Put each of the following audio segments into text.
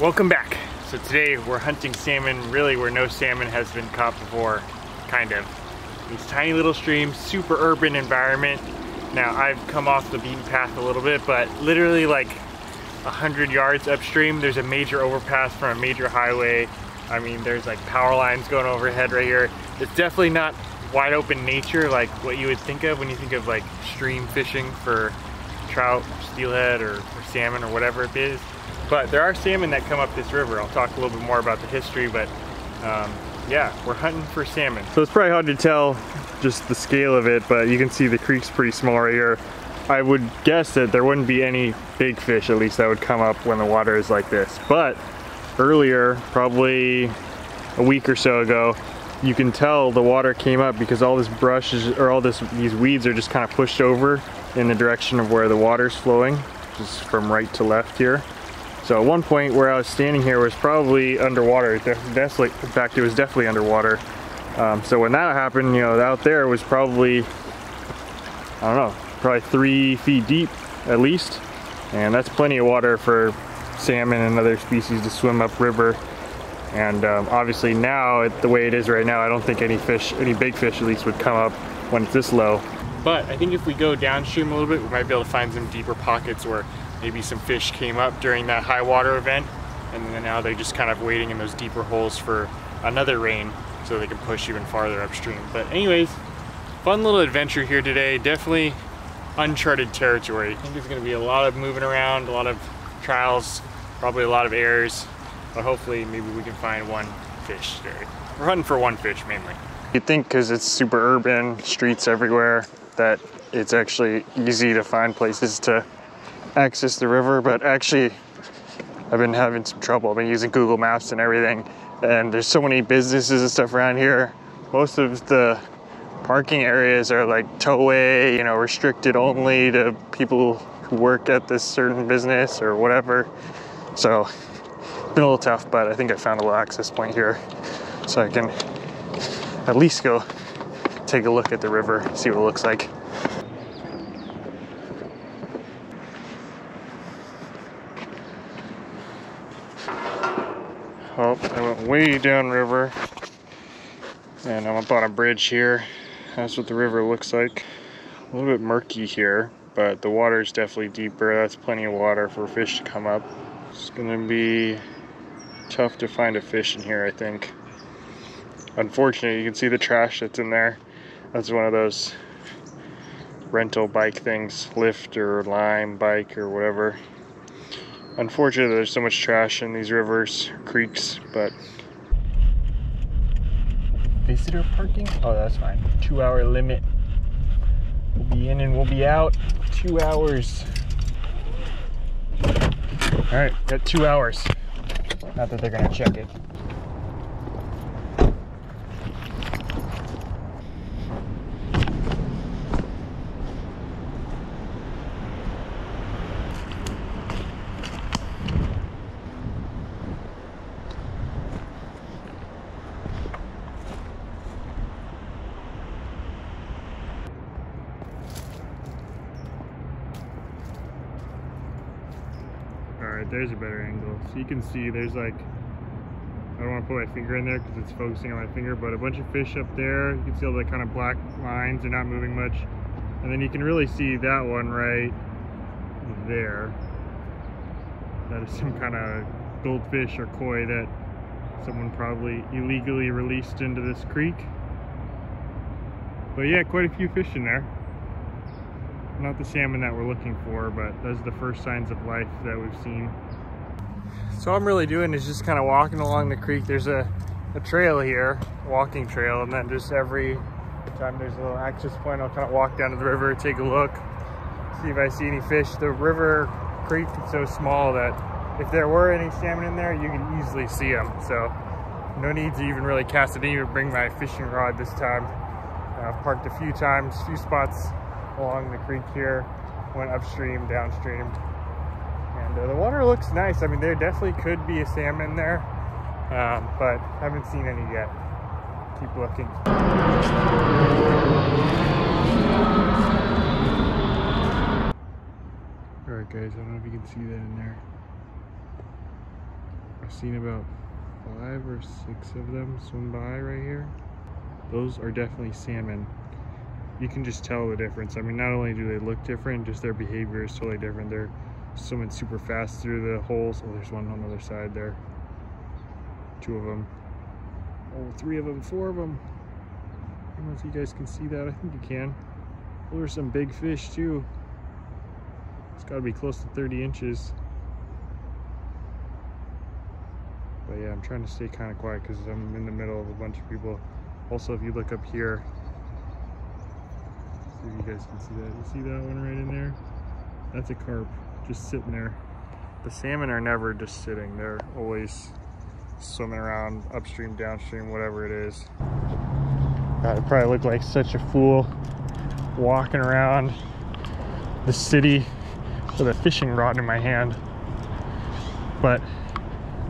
Welcome back. So today we're hunting salmon really where no salmon has been caught before, kind of. These tiny little streams, super urban environment. Now I've come off the beaten path a little bit, but literally like a hundred yards upstream, there's a major overpass from a major highway. I mean, there's like power lines going overhead right here. It's definitely not wide open nature like what you would think of when you think of like stream fishing for trout, steelhead, or, or salmon, or whatever it is. But there are salmon that come up this river. I'll talk a little bit more about the history, but um, yeah, we're hunting for salmon. So it's probably hard to tell just the scale of it, but you can see the creek's pretty small right here. I would guess that there wouldn't be any big fish, at least that would come up when the water is like this. But earlier, probably a week or so ago, you can tell the water came up because all this brush is, or all this these weeds are just kind of pushed over in the direction of where the water's flowing, just from right to left here. So at one point where I was standing here was probably underwater. Definitely, in fact, it was definitely underwater. Um, so when that happened, you know, out there was probably, I don't know, probably three feet deep at least. And that's plenty of water for salmon and other species to swim upriver. And um, obviously now, the way it is right now, I don't think any fish, any big fish at least would come up when it's this low. But I think if we go downstream a little bit, we might be able to find some deeper pockets where maybe some fish came up during that high water event and then now they're just kind of waiting in those deeper holes for another rain so they can push even farther upstream. But anyways, fun little adventure here today. Definitely uncharted territory. I think there's gonna be a lot of moving around, a lot of trials, probably a lot of errors, but hopefully maybe we can find one fish today. We're hunting for one fish mainly. You'd think because it's super urban, streets everywhere, that it's actually easy to find places to access the river, but actually I've been having some trouble. I've been using Google Maps and everything, and there's so many businesses and stuff around here. Most of the parking areas are like towaway, you know, restricted only to people who work at this certain business or whatever. So it's been a little tough, but I think I found a little access point here so I can at least go take a look at the river, see what it looks like. Oh, I went way downriver. And I'm up on a bridge here. That's what the river looks like. A little bit murky here, but the water is definitely deeper. That's plenty of water for fish to come up. It's gonna be tough to find a fish in here, I think. Unfortunately, you can see the trash that's in there. That's one of those rental bike things, Lyft or lime bike or whatever. Unfortunately, there's so much trash in these rivers, creeks, but... Parking? Oh, that's fine. Two hour limit. We'll be in and we'll be out. Two hours. All right, got two hours. Not that they're gonna check it. Right, there's a better angle. So you can see there's like, I don't want to put my finger in there because it's focusing on my finger, but a bunch of fish up there. You can see all the kind of black lines, they're not moving much. And then you can really see that one right there. That is some kind of goldfish or koi that someone probably illegally released into this creek. But yeah, quite a few fish in there not the salmon that we're looking for, but those are the first signs of life that we've seen. So all I'm really doing is just kind of walking along the creek. There's a, a trail here, walking trail, and then just every time there's a little access point, I'll kind of walk down to the river, take a look, see if I see any fish. The river creek is so small that if there were any salmon in there, you can easily see them. So no need to even really cast it, even bring my fishing rod this time. I've parked a few times, few spots along the creek here, went upstream, downstream. And uh, the water looks nice. I mean, there definitely could be a salmon there, um, but haven't seen any yet. Keep looking. All right, guys, I don't know if you can see that in there. I've seen about five or six of them swim by right here. Those are definitely salmon. You can just tell the difference. I mean, not only do they look different, just their behavior is totally different. They're swimming super fast through the holes. Oh, there's one on the other side there. Two of them. Oh, three of them, four of them. I don't know if you guys can see that. I think you can. Oh, there's some big fish too. It's got to be close to 30 inches. But yeah, I'm trying to stay kind of quiet because I'm in the middle of a bunch of people. Also, if you look up here, see if you guys can see that. You see that one right in there? That's a carp just sitting there. The salmon are never just sitting. They're always swimming around upstream, downstream, whatever it is. I probably look like such a fool walking around the city with a fishing rod in my hand. But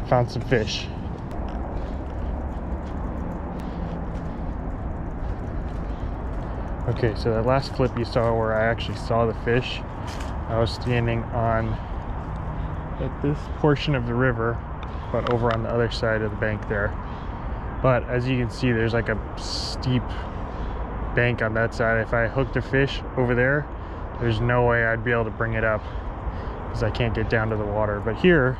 found some fish. Okay, so that last clip you saw where I actually saw the fish, I was standing on at this portion of the river, but over on the other side of the bank there. But as you can see, there's like a steep bank on that side. If I hooked a fish over there, there's no way I'd be able to bring it up because I can't get down to the water. But here,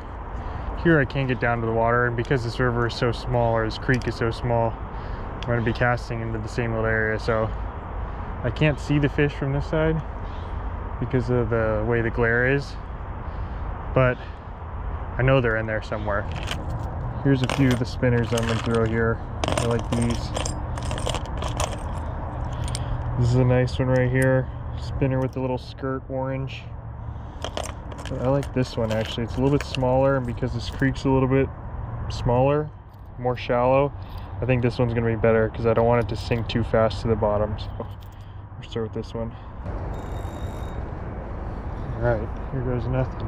here I can't get down to the water and because this river is so small or this creek is so small, I'm going to be casting into the same little area. So I can't see the fish from this side because of the way the glare is, but I know they're in there somewhere. Here's a few of the spinners I'm gonna throw here. I like these. This is a nice one right here. Spinner with the little skirt orange. I like this one actually. It's a little bit smaller and because this creek's a little bit smaller, more shallow, I think this one's gonna be better because I don't want it to sink too fast to the bottom. So with this one. All right, here goes nothing.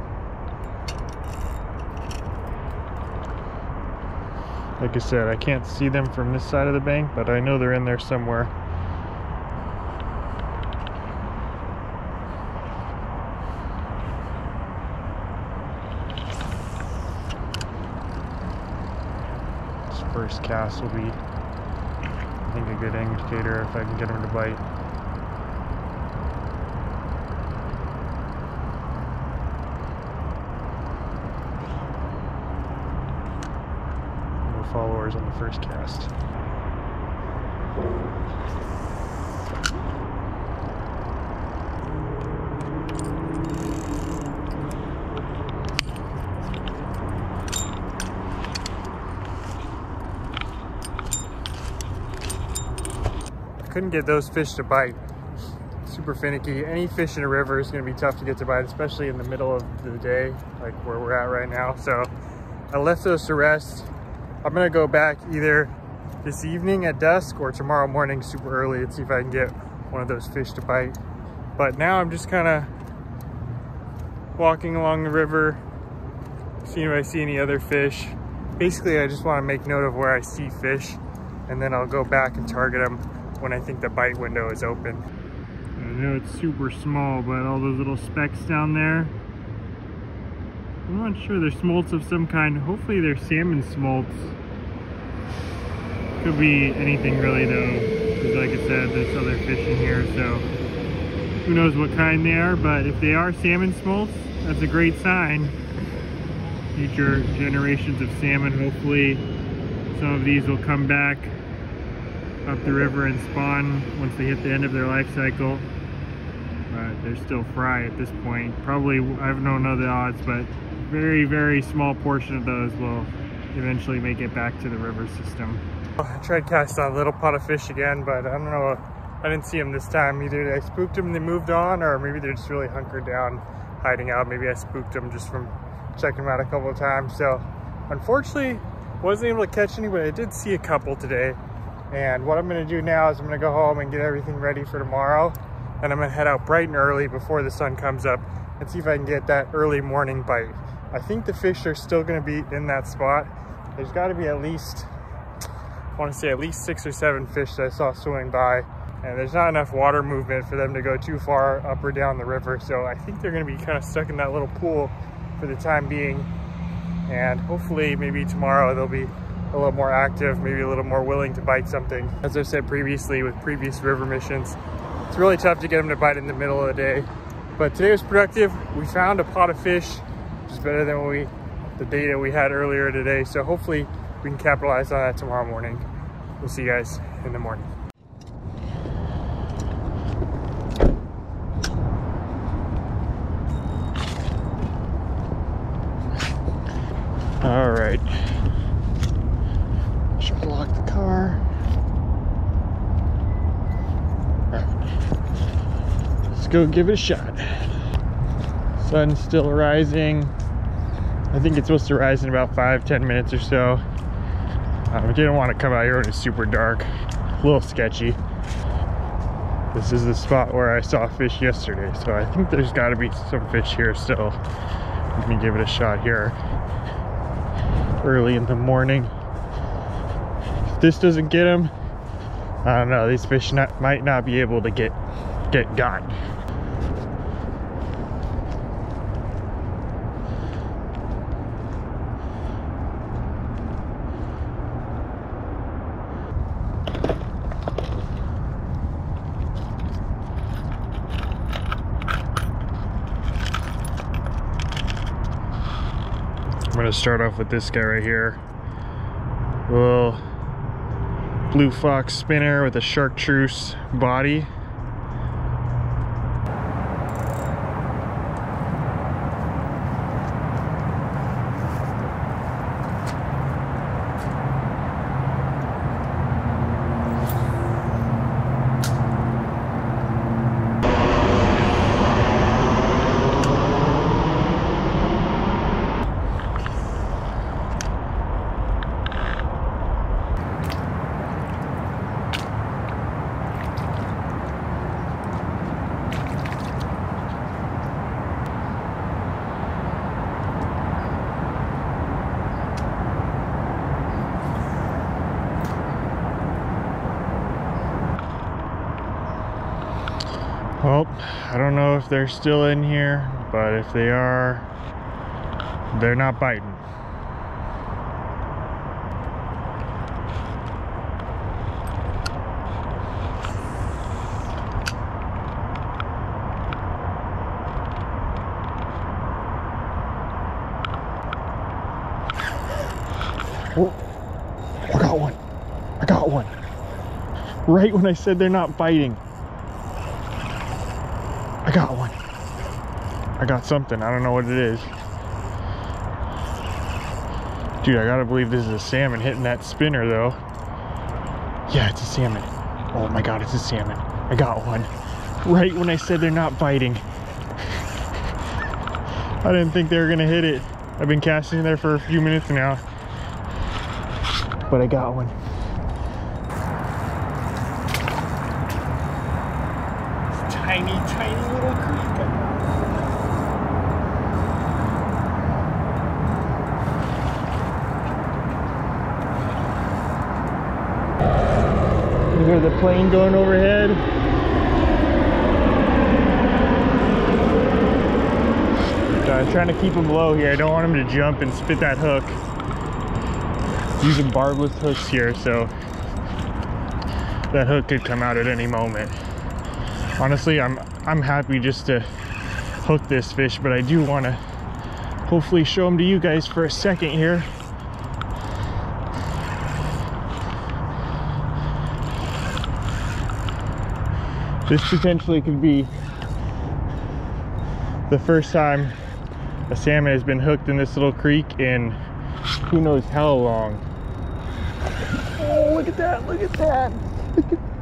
Like I said, I can't see them from this side of the bank, but I know they're in there somewhere. This first cast will be, I think, a good indicator if I can get them to bite. No followers on the first cast. couldn't get those fish to bite. Super finicky. Any fish in a river is going to be tough to get to bite, especially in the middle of the day, like where we're at right now. So I left those to rest. I'm to go back either this evening at dusk or tomorrow morning super early and see if I can get one of those fish to bite. But now I'm just kind of walking along the river, seeing if I see any other fish. Basically, I just want to make note of where I see fish and then I'll go back and target them when I think the bite window is open. I know it's super small, but all those little specks down there, I'm not sure. They're smolts of some kind. Hopefully they're salmon smolts. Could be anything really though, because like I said, there's other fish in here, so who knows what kind they are, but if they are salmon smolts, that's a great sign. Future generations of salmon, hopefully some of these will come back up the river and spawn once they hit the end of their life cycle. But they're still fry at this point. Probably, I don't know the odds, but very, very small portion of those will eventually make it back to the river system. I tried casting a little pot of fish again, but I don't know, I didn't see them this time. Either I spooked them and they moved on, or maybe they're just really hunkered down, hiding out. Maybe I spooked them just from checking them out a couple of times. So unfortunately, wasn't able to catch any, but I did see a couple today. And what I'm gonna do now is I'm gonna go home and get everything ready for tomorrow. And I'm gonna head out bright and early before the sun comes up and see if I can get that early morning bite. I think the fish are still gonna be in that spot. There's gotta be at least, I wanna say at least six or seven fish that I saw swimming by. And there's not enough water movement for them to go too far up or down the river. So I think they're gonna be kind of stuck in that little pool for the time being. and hopefully maybe tomorrow they'll be a little more active, maybe a little more willing to bite something. As I've said previously with previous river missions, it's really tough to get them to bite in the middle of the day. But today was productive. We found a pot of fish, which is better than we the data we had earlier today. So hopefully we can capitalize on that tomorrow morning. We'll see you guys in the morning. All right. Should lock the car. All right. Let's go give it a shot. Sun's still rising. I think it's supposed to rise in about five, ten minutes or so. Um, I didn't want to come out here when it's super dark. A little sketchy. This is the spot where I saw fish yesterday, so I think there's got to be some fish here still. Let me give it a shot here. Early in the morning. If this doesn't get them, I don't know. These fish not, might not be able to get get got. Gonna start off with this guy right here. Little Blue Fox spinner with a chartreuse body. Well, I don't know if they're still in here, but if they are, they're not biting. Oh, I got one. I got one. Right when I said they're not biting. I got one. I got something. I don't know what it is. Dude, I gotta believe this is a salmon hitting that spinner though. Yeah, it's a salmon. Oh my god, it's a salmon. I got one. Right when I said they're not biting. I didn't think they were gonna hit it. I've been casting there for a few minutes now. But I got one. Tiny, tiny little creek. You hear the plane going overhead? I'm trying to keep him low here. I don't want him to jump and spit that hook. Using barbless hooks here, so that hook could come out at any moment honestly i'm i'm happy just to hook this fish but i do want to hopefully show them to you guys for a second here. This potentially could be the first time a salmon has been hooked in this little creek in who knows how long. Oh look at that look at that. look at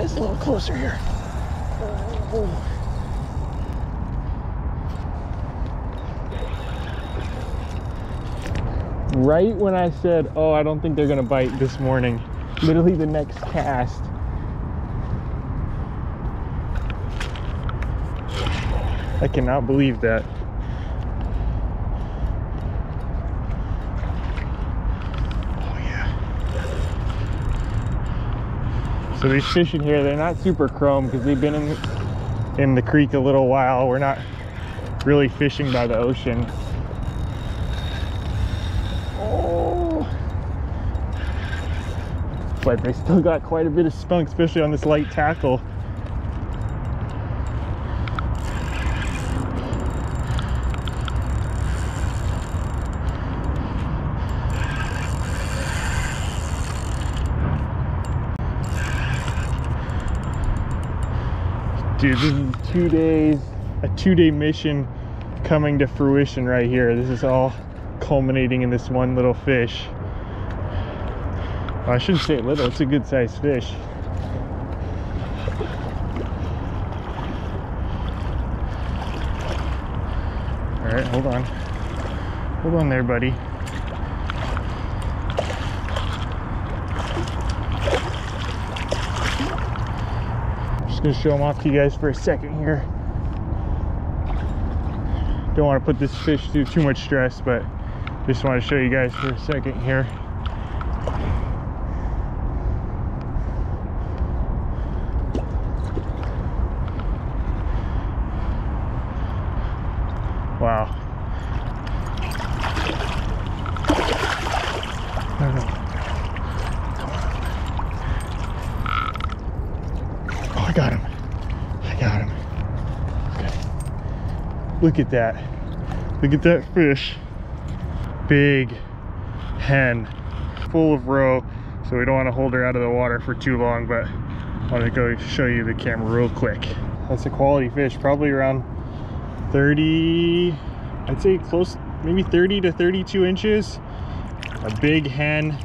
guys a little closer here. Oh. Right when I said, oh, I don't think they're gonna bite this morning, literally the next cast, I cannot believe that. So these fish in here, they're not super chrome because they've been in, in the creek a little while. We're not really fishing by the ocean. Oh. But they still got quite a bit of spunk, especially on this light tackle. Dude, this is two days, a two day mission coming to fruition right here. This is all culminating in this one little fish. Well, I shouldn't say little, it's a good sized fish. All right, hold on. Hold on there, buddy. Just gonna show them off to you guys for a second here. Don't want to put this fish through too much stress, but just want to show you guys for a second here. Wow. Oh, I got him. I got him. Okay. Look at that. Look at that fish. Big hen, full of roe. So we don't want to hold her out of the water for too long, but I want to go show you the camera real quick. That's a quality fish, probably around 30, I'd say close, maybe 30 to 32 inches. A big hen.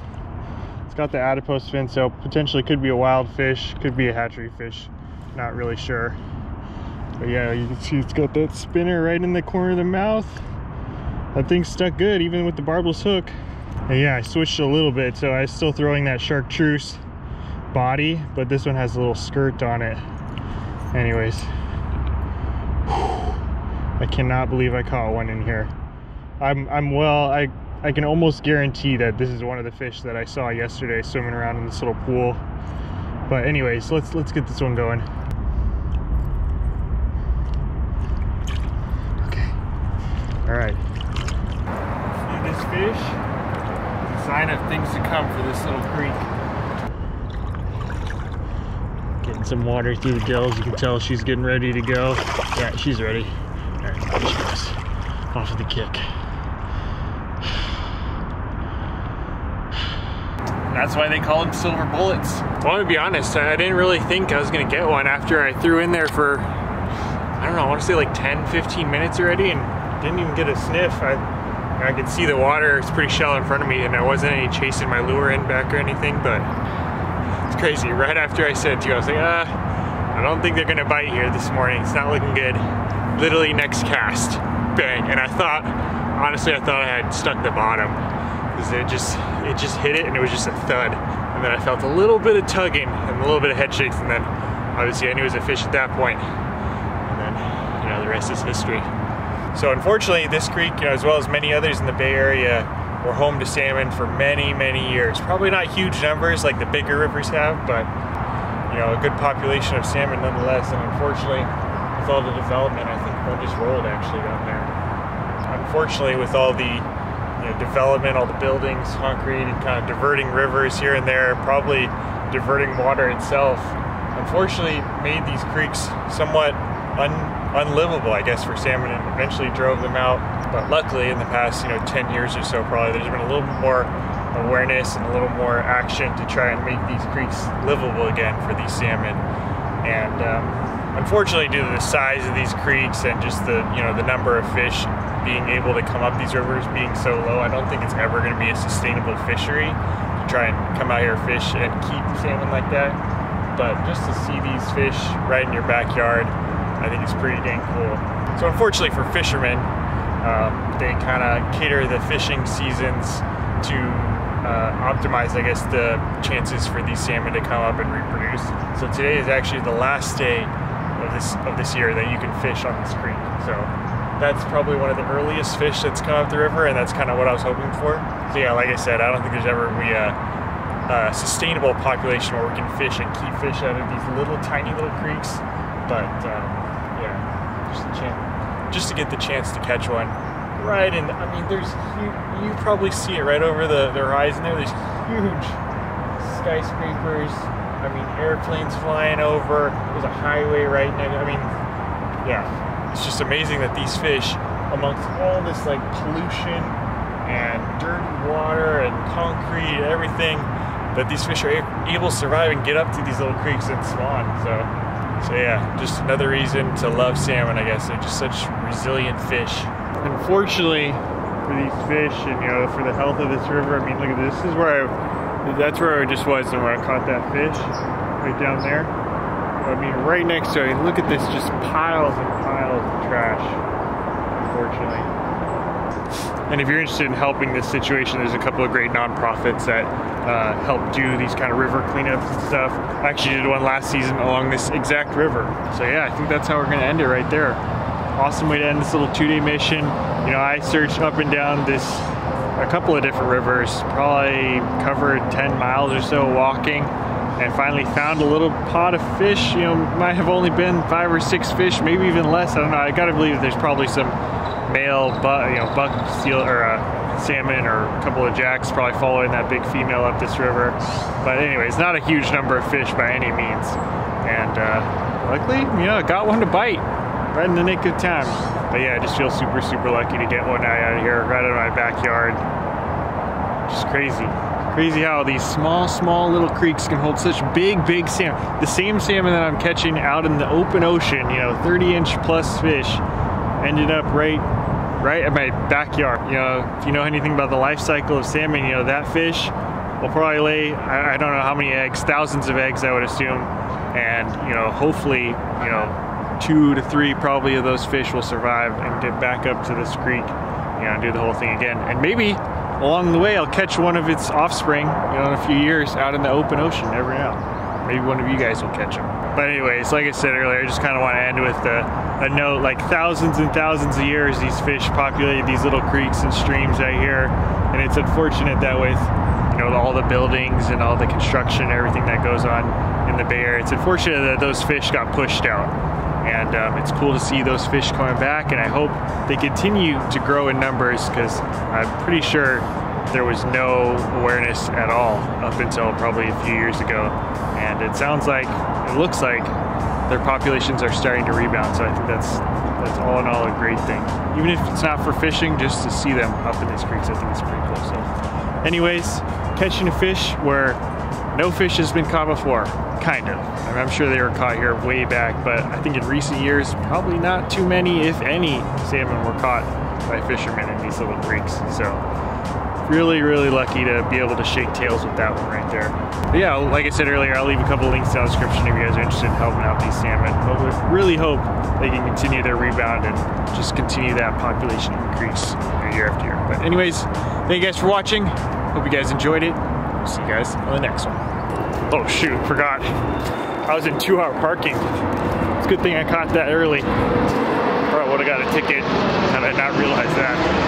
It's got the adipose fin, so potentially could be a wild fish, could be a hatchery fish. Not really sure. But yeah, you can see it's got that spinner right in the corner of the mouth. That thing stuck good, even with the barbless hook. And yeah, I switched a little bit, so I was still throwing that chartreuse body, but this one has a little skirt on it. Anyways, I cannot believe I caught one in here. I'm I'm well. I I can almost guarantee that this is one of the fish that I saw yesterday swimming around in this little pool. But anyways, let's let's get this one going. All right. See this fish? It's a sign of things to come for this little creek. Getting some water through the gills. You can tell she's getting ready to go. Yeah, she's ready. All right, there she goes. Off of the kick. That's why they call them silver bullets. Well, to be honest, I didn't really think I was gonna get one after I threw in there for, I don't know, I wanna say like 10, 15 minutes already and didn't even get a sniff. I, I could see the water, it's pretty shallow in front of me and I wasn't any chasing my lure in back or anything, but it's crazy. Right after I said to you, I was like, ah, I don't think they're gonna bite here this morning. It's not looking good. Literally next cast, bang. And I thought, honestly, I thought I had stuck the bottom because it just, it just hit it and it was just a thud. And then I felt a little bit of tugging and a little bit of head shakes and then obviously I knew it was a fish at that point. And then, you know, the rest is history. So unfortunately, this creek, you know, as well as many others in the Bay Area, were home to salmon for many, many years. Probably not huge numbers like the bigger rivers have, but you know, a good population of salmon nonetheless. And unfortunately, with all the development, I think one just rolled actually down there. Unfortunately, with all the you know, development, all the buildings, concrete, and kind of diverting rivers here and there, probably diverting water itself, unfortunately made these creeks somewhat un unlivable, I guess, for salmon and eventually drove them out. But luckily, in the past, you know, 10 years or so, probably there's been a little more awareness and a little more action to try and make these creeks livable again for these salmon. And um, unfortunately, due to the size of these creeks and just the you know the number of fish being able to come up these rivers being so low, I don't think it's ever going to be a sustainable fishery to try and come out here fish and keep salmon like that. But just to see these fish right in your backyard, I think it's pretty dang cool. So unfortunately for fishermen, um, they kind of cater the fishing seasons to uh, optimize, I guess, the chances for these salmon to come up and reproduce. So today is actually the last day of this of this year that you can fish on this creek. So that's probably one of the earliest fish that's come up the river, and that's kind of what I was hoping for. So yeah, like I said, I don't think there's ever we uh, uh, sustainable population where we can fish and keep fish out of these little tiny little creeks. But um, just a chance, just to get the chance to catch one. Right, and I mean, there's you, you probably see it right over the, the horizon there. There's huge skyscrapers. I mean, airplanes flying over. There's a highway right next. I mean, yeah, it's just amazing that these fish, amongst all this like pollution and dirty water and concrete and everything, that these fish are able to survive and get up to these little creeks and spawn. So, so yeah, just another reason to love salmon. I guess they're just such resilient fish. Unfortunately, for these fish and you know for the health of this river, I mean, look at this. This is where I, that's where I just was and where I caught that fish, right down there. I mean, right next to it. Look at this, just piles and piles of trash. Unfortunately. And if you're interested in helping this situation, there's a couple of great nonprofits that uh, help do these kind of river cleanups and stuff. I actually did one last season along this exact river. So yeah, I think that's how we're gonna end it right there. Awesome way to end this little two-day mission. You know, I searched up and down this a couple of different rivers, probably covered 10 miles or so walking and finally found a little pot of fish. You know, might have only been five or six fish, maybe even less. I don't know. I gotta believe there's probably some male buck, you know, buck seal or uh, salmon or a couple of jacks probably following that big female up this river. But anyways, not a huge number of fish by any means. And uh, luckily, you know, got one to bite right in the nick of time. But yeah, I just feel super, super lucky to get one out of here right out of my backyard. Just crazy. Crazy how these small, small little creeks can hold such big, big salmon. The same salmon that I'm catching out in the open ocean, you know, 30 inch plus fish, ended up right right at my backyard. You know, if you know anything about the life cycle of salmon, you know, that fish will probably lay, I, I don't know how many eggs, thousands of eggs I would assume. And, you know, hopefully, you know, two to three probably of those fish will survive and get back up to this creek, you know, do the whole thing again. And maybe along the way I'll catch one of its offspring, you know, in a few years out in the open ocean, never know. Maybe one of you guys will catch them. But anyways, like I said earlier, I just kind of want to end with a, a note, like thousands and thousands of years, these fish populated these little creeks and streams right here. And it's unfortunate that with, you know, all the buildings and all the construction everything that goes on in the Bay Area, it's unfortunate that those fish got pushed out. And um, it's cool to see those fish coming back, and I hope they continue to grow in numbers because I'm pretty sure there was no awareness at all up until probably a few years ago. And it sounds like, it looks like their populations are starting to rebound. So I think that's that's all in all a great thing. Even if it's not for fishing, just to see them up in these creeks, I think it's pretty cool. So anyways, catching a fish where no fish has been caught before, kind of. I mean, I'm sure they were caught here way back, but I think in recent years, probably not too many, if any, salmon were caught by fishermen in these little creeks. So really, really lucky to be able to shake tails with that one right there. But yeah, like I said earlier, I'll leave a couple links down the description if you guys are interested in helping out these salmon. But we really hope they can continue their rebound and just continue that population increase year after year. But anyways, thank you guys for watching. Hope you guys enjoyed it. See you guys on the next one. Oh shoot, forgot. I was in two hour parking. It's a good thing I caught that early. Or I would have got a ticket had I not realized that.